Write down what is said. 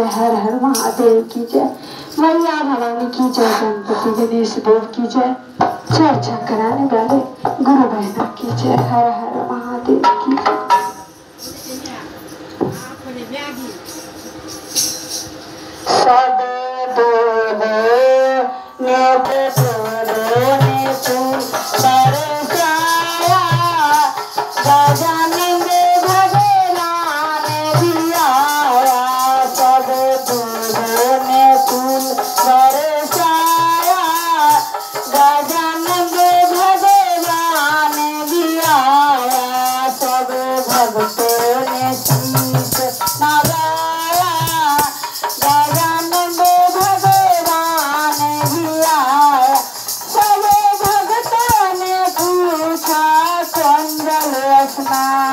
हर हर महादेव की जय। मैया भवानी की जय, गणपति गणेश देव की जय। चर्चा कराने वाले गुरु बहना की जय। हर हर महादेव की जय। सब 拜拜。